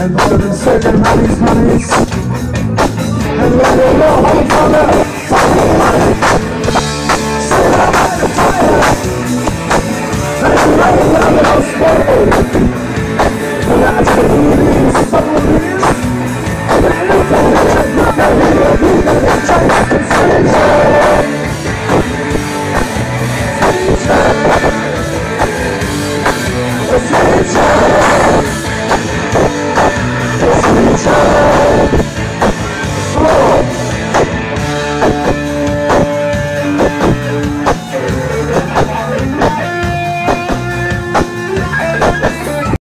And all the second money's money's And when you know how to the up Sit up the fire And you. know the love that i'm not a leader That tries The Hallelujah.